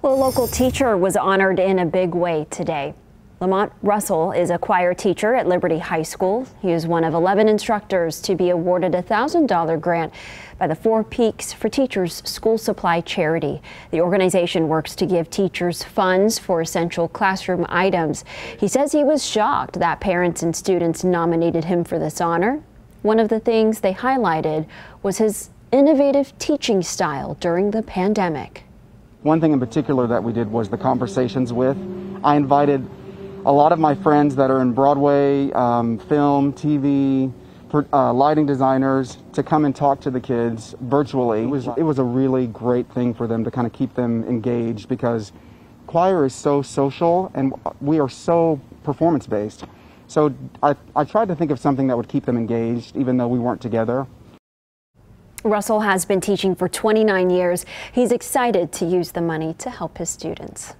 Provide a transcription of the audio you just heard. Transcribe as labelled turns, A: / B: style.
A: Well, a local teacher was honored in a big way today. Lamont Russell is a choir teacher at Liberty High School. He is one of 11 instructors to be awarded a $1,000 grant by the Four Peaks for Teachers School Supply Charity. The organization works to give teachers funds for essential classroom items. He says he was shocked that parents and students nominated him for this honor. One of the things they highlighted was his innovative teaching style during the pandemic.
B: One thing in particular that we did was the conversations with. I invited a lot of my friends that are in Broadway, um, film, TV, uh, lighting designers to come and talk to the kids virtually. It was, it was a really great thing for them to kind of keep them engaged because choir is so social and we are so performance based. So I, I tried to think of something that would keep them engaged even though we weren't together.
A: Russell has been teaching for 29 years. He's excited to use the money to help his students.